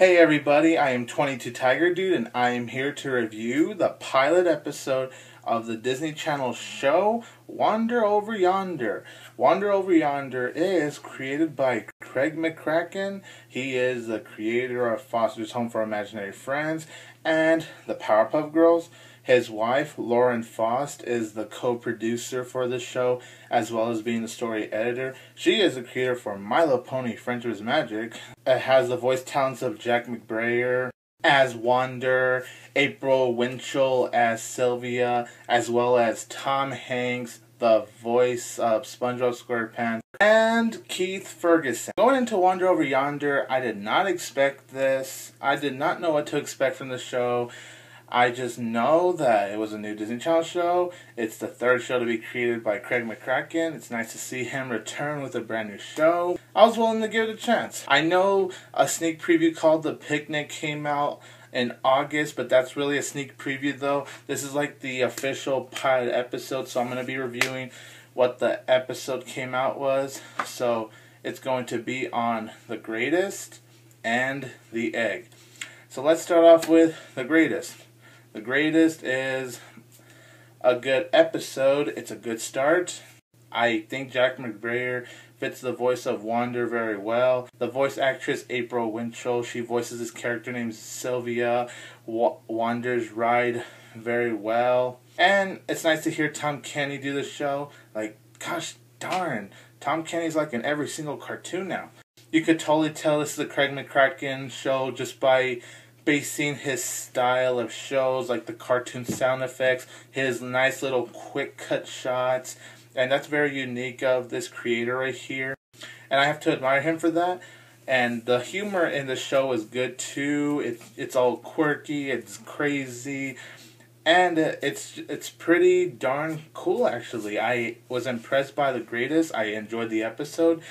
Hey everybody, I am 22 Tiger Dude and I am here to review the pilot episode of the Disney Channel show Wander Over Yonder. Wander Over Yonder is created by Craig McCracken. He is the creator of Foster's Home for Imaginary Friends and the Powerpuff Girls. His wife, Lauren Faust, is the co-producer for the show, as well as being the story editor. She is the creator for My Little Pony Friendship Magic. It has the voice talents of Jack McBrayer as Wander, April Winchell as Sylvia, as well as Tom Hanks, the voice of SpongeBob SquarePants, and Keith Ferguson. Going into Wander Over Yonder, I did not expect this. I did not know what to expect from the show. I just know that it was a new Disney Channel show. It's the third show to be created by Craig McCracken. It's nice to see him return with a brand new show. I was willing to give it a chance. I know a sneak preview called The Picnic came out in August, but that's really a sneak preview though. This is like the official pilot episode, so I'm going to be reviewing what the episode came out was. So it's going to be on The Greatest and The Egg. So let's start off with The Greatest. The Greatest is a good episode. It's a good start. I think Jack McBrayer fits the voice of Wander very well. The voice actress April Winchell, she voices this character named Sylvia. Wander's ride very well. And it's nice to hear Tom Kenny do the show. Like, gosh darn, Tom Kenny's like in every single cartoon now. You could totally tell this is a Craig McCracken show just by basing his style of shows, like the cartoon sound effects, his nice little quick cut shots, and that's very unique of this creator right here. And I have to admire him for that. And the humor in the show is good too. It's it's all quirky, it's crazy, and it's it's pretty darn cool actually. I was impressed by the greatest. I enjoyed the episode.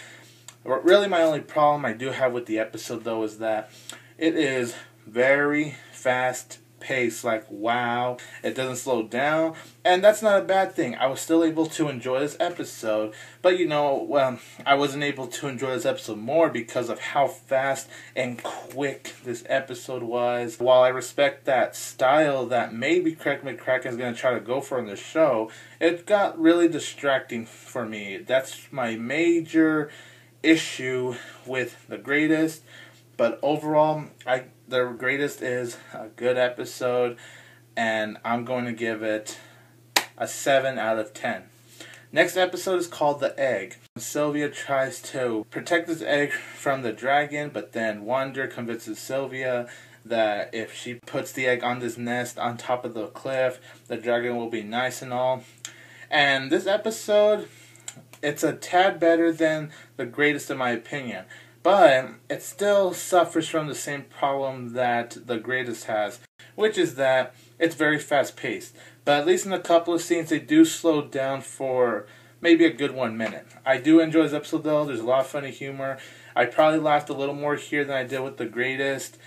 Really, my only problem I do have with the episode though is that it is very fast pace like wow it doesn't slow down. And that's not a bad thing. I was still able to enjoy this episode but you know i wasn't able to enjoy this episode more because of how fast and quick this episode was. While i respect that style that maybe craig mccracken is going to try to go for in the show it got really distracting for me. That's my major issue with the greatest. But overall i the greatest is a good episode, and I'm going to give it a 7 out of 10. Next episode is called The Egg. Sylvia tries to protect this egg from the dragon, but then Wander convinces Sylvia that if she puts the egg on this nest on top of the cliff, the dragon will be nice and all. And this episode, it's a tad better than the greatest in my opinion. But it still suffers from the same problem that the greatest has, which is that it's very fast paced. But at least in a couple of scenes, they do slow down for maybe a good one minute. I do enjoy this episode though. There's a lot of funny humor. I probably laughed a little more here than I did with the greatest.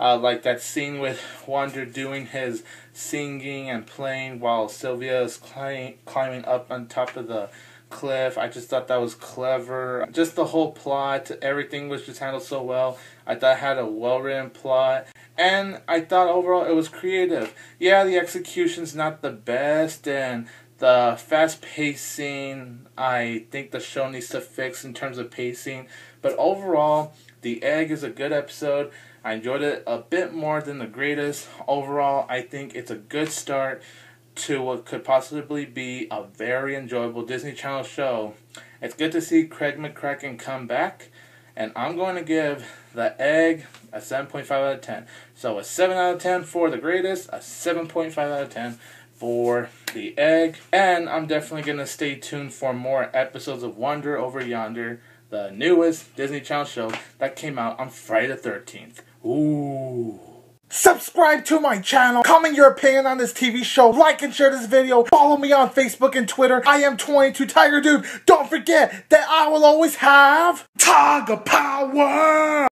Uh, like that scene with Wander doing his singing and playing while Sylvia is climb, climbing up on top of the cliff. I just thought that was clever. Just the whole plot, everything was just handled so well. I thought it had a well written plot. And I thought overall it was creative. Yeah, the execution's not the best and the fast pacing, I think the show needs to fix in terms of pacing. But overall, The Egg is a good episode. I enjoyed it a bit more than the greatest. Overall, I think it's a good start to what could possibly be a very enjoyable Disney Channel show. It's good to see Craig McCracken come back, and I'm going to give The Egg a 7.5 out of 10. So a 7 out of 10 for The Greatest, a 7.5 out of 10 for The Egg, and I'm definitely going to stay tuned for more episodes of Wander Over Yonder, the newest Disney Channel show that came out on Friday the 13th. Ooh. Subscribe to my channel, comment your opinion on this TV show, like and share this video, follow me on Facebook and Twitter. I am 22 Tiger Dude. Don't forget that I will always have Tiger Power!